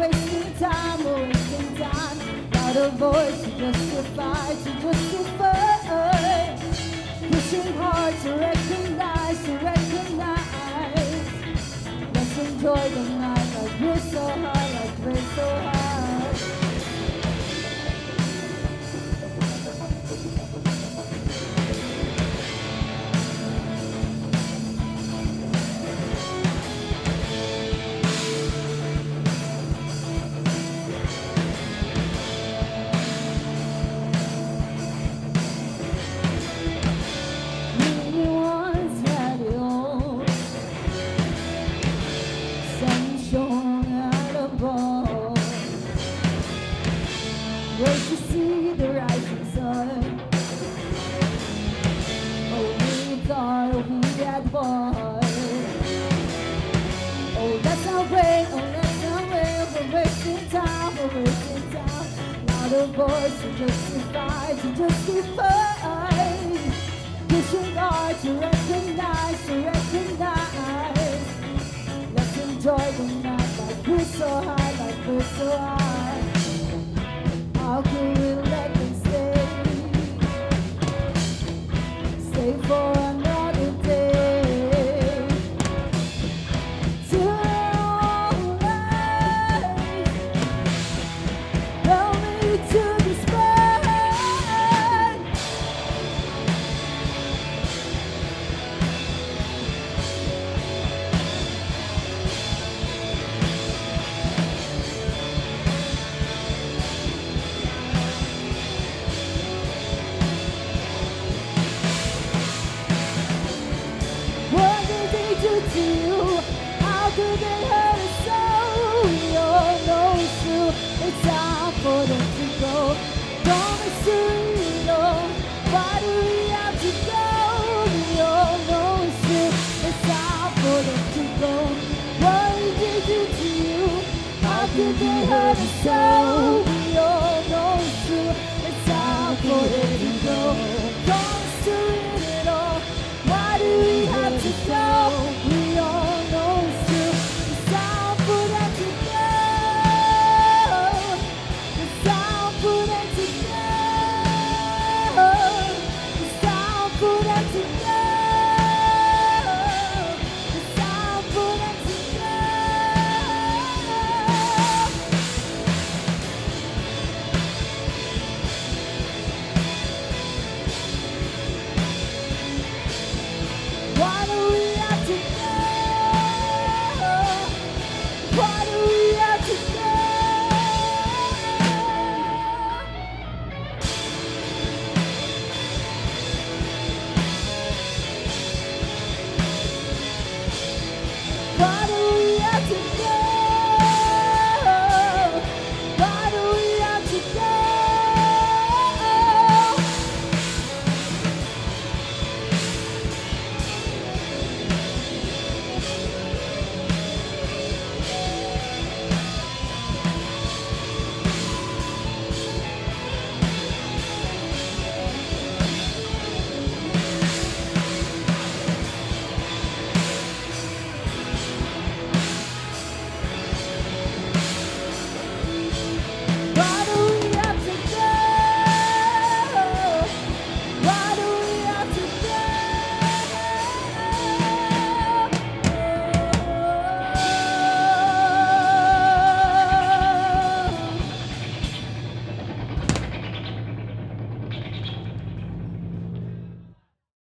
wasting time or wasting time. Not a voice to justify, to justify. Pushing hard to recognize. To see the rising sun. Oh, we we. Oh, oh. We're wasting time, we're wasting time. Not a voice to recognize, to recognize. Let's enjoy the night like we're so high, like we're so high. For so? Yeah.